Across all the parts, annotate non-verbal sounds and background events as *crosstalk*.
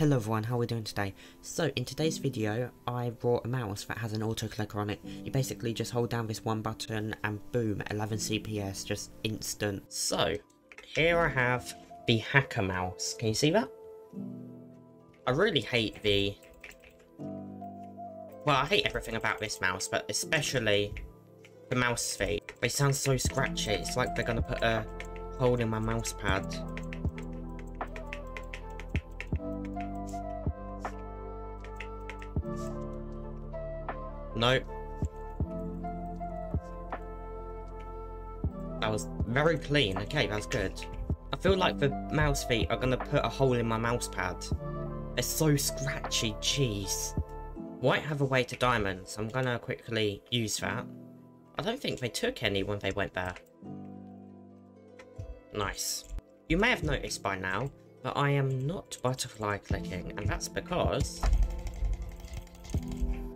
Hello everyone, how are we doing today? So, in today's video, I brought a mouse that has an auto clicker on it. You basically just hold down this one button and boom, 11 CPS, just instant. So, here I have the hacker mouse. Can you see that? I really hate the... Well, I hate everything about this mouse, but especially the mouse feet. They sound so scratchy, it's like they're gonna put a hole in my mouse pad. Nope. That was very clean. Okay, that's good. I feel like the mouse feet are going to put a hole in my mouse pad. They're so scratchy, jeez. White have a way to diamonds. I'm going to quickly use that. I don't think they took any when they went there. Nice. You may have noticed by now that I am not butterfly clicking, and that's because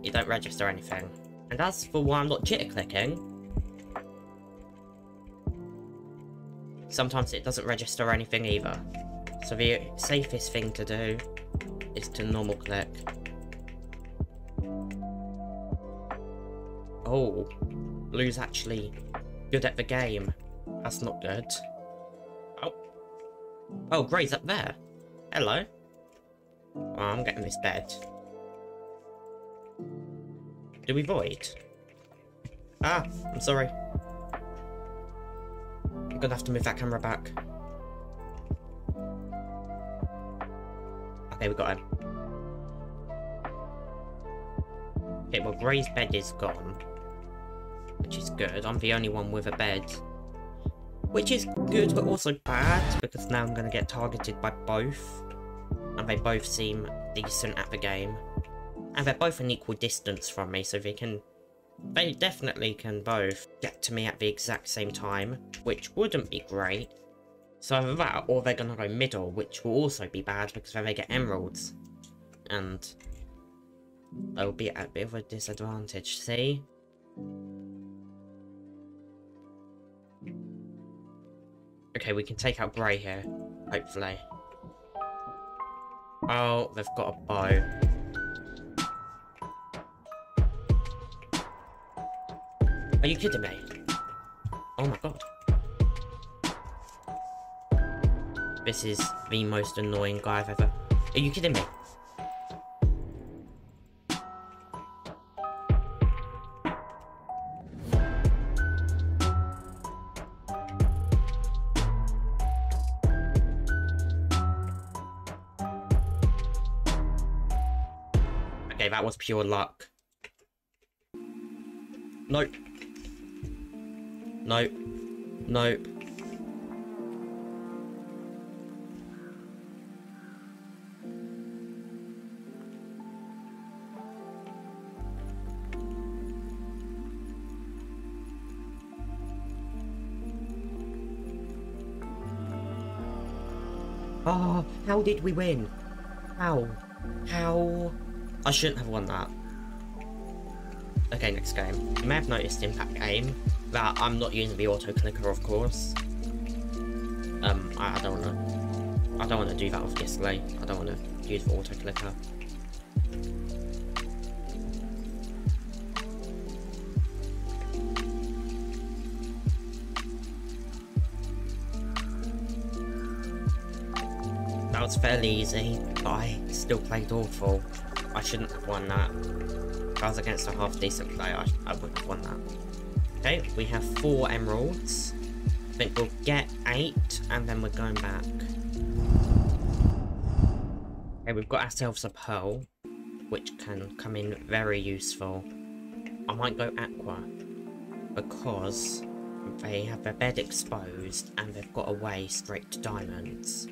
you don't register anything. And as for why I'm not jitter clicking, sometimes it doesn't register anything either. So the safest thing to do is to normal click. Oh, Blue's actually good at the game. That's not good. Oh. Oh, Grey's up there. Hello. Oh, I'm getting this bed. Do we void? Ah, I'm sorry. I'm gonna have to move that camera back. Okay, we got him. Okay, well, Grey's bed is gone. Which is good. I'm the only one with a bed. Which is good, but also bad, because now I'm gonna get targeted by both. And they both seem decent at the game. And they're both an equal distance from me, so they can... They definitely can both get to me at the exact same time, which wouldn't be great. So either that, or they're gonna go middle, which will also be bad because then they get emeralds. And... They'll be at a bit of a disadvantage, see? Okay, we can take out Grey here, hopefully. Oh, they've got a bow. Are you kidding me? Oh my god. This is the most annoying guy I've ever... Are you kidding me? Okay, that was pure luck. Nope. Nope. Nope. Oh, how did we win? How? How? I shouldn't have won that. Okay, next game. You may have noticed in that game that I'm not using the auto clicker, of course. Um, I, I don't wanna, I don't wanna do that with display. I don't wanna use the auto clicker. That was fairly easy, but I still played awful. I shouldn't have won that. If I was against a half decent player, I, I wouldn't have won that. Okay, we have four emeralds. I think we'll get eight, and then we're going back. Okay, we've got ourselves a pearl, which can come in very useful. I might go aqua, because they have their bed exposed, and they've got a way straight to diamonds.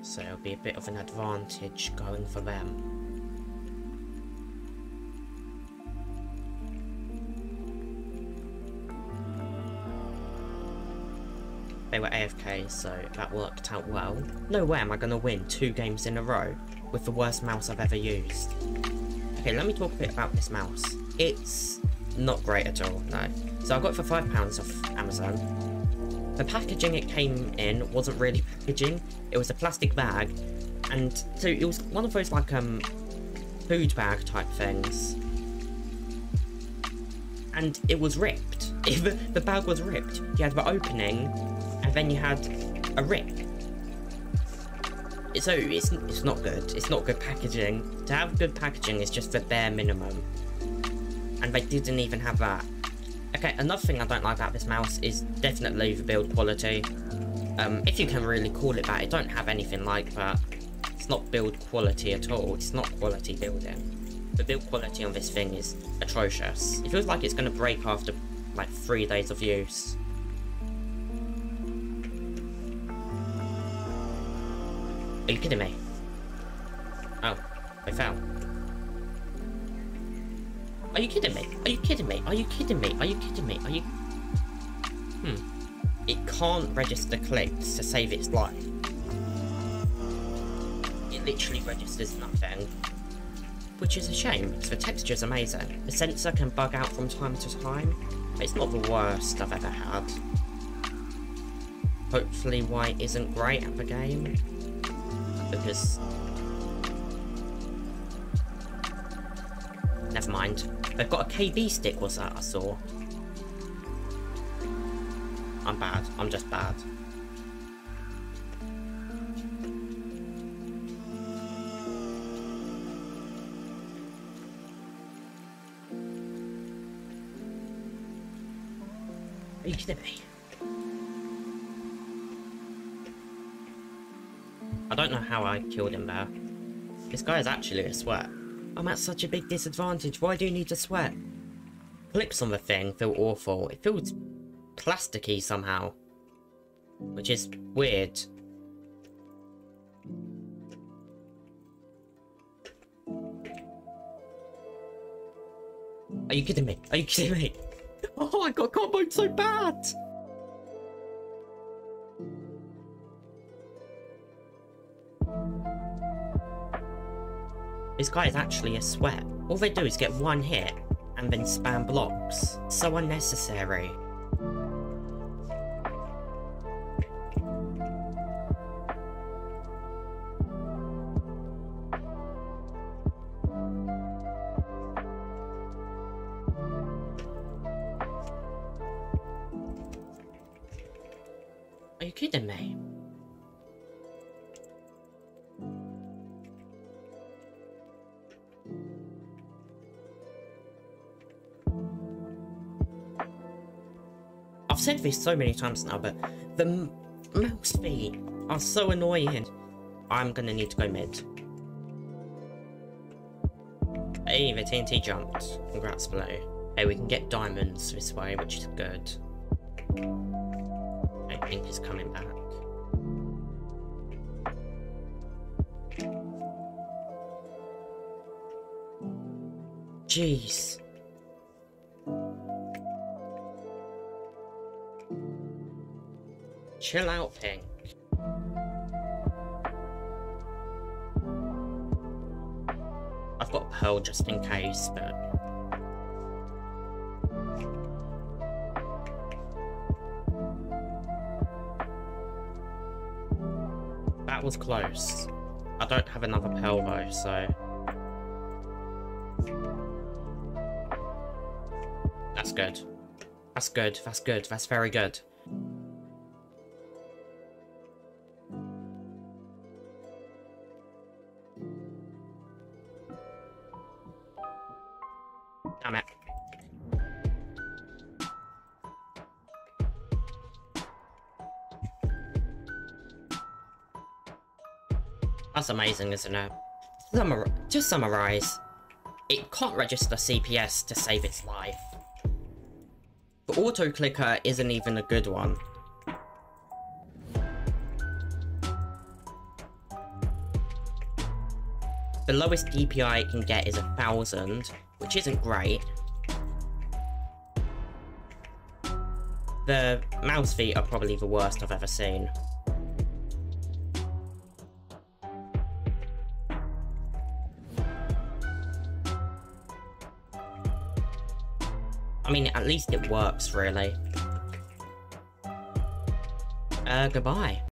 So it'll be a bit of an advantage going for them. They were AFK, so that worked out well. No way am I going to win two games in a row with the worst mouse I've ever used. Okay, let me talk a bit about this mouse. It's not great at all, no. So I got it for £5 off Amazon. The packaging it came in wasn't really packaging, it was a plastic bag, And so it was one of those like um food bag type things. And it was ripped. *laughs* the, bag was ripped. You had the opening and then you had a rip. So it's, it's not good. It's not good packaging. To have good packaging is just the bare minimum. And they didn't even have that. Okay, another thing I don't like about this mouse is definitely the build quality. Um, if you can really call it that, it don't have anything like that. It's not build quality at all. It's not quality building. The build quality on this thing is atrocious. It feels like it's going to break after like three days of use. Are you kidding me? Oh, I fell. Are you kidding me? Are you kidding me? Are you kidding me? Are you kidding me? Are you... Hmm. It can't register clicks to save its life. It literally registers nothing. Which is a shame, because the texture's amazing. The sensor can bug out from time to time, but it's not the worst I've ever had. Hopefully White isn't great at the game, because... Never mind. They've got a KB stick, was that I saw? I'm bad. I'm just bad. Are you kidding me? I don't know how I killed him there. This guy is actually a sweat. I'm at such a big disadvantage. Why do you need to sweat? Clips on the thing feel awful. It feels plasticky somehow. Which is weird. Are you kidding me? Are you kidding me? *laughs* Oh, I got comboed so bad! This guy is actually a sweat. All they do is get one hit and then spam blocks. So unnecessary. Are you kidding me? Said this so many times now, but the mouse feet are so annoying. I'm gonna need to go mid. Hey, the TNT jumped. Congrats, Blue. Hey, we can get diamonds this way, which is good. I think he's coming back. Jeez. Chill out, Pink. I've got a Pearl just in case, but... That was close. I don't have another Pearl though, so... That's good. That's good, that's good, that's very good. That's amazing, isn't it? Summar to summarize, it can't register CPS to save its life. The auto clicker isn't even a good one. The lowest DPI it can get is a thousand, which isn't great. The mouse feet are probably the worst I've ever seen. I mean, at least it works, really. Uh, goodbye.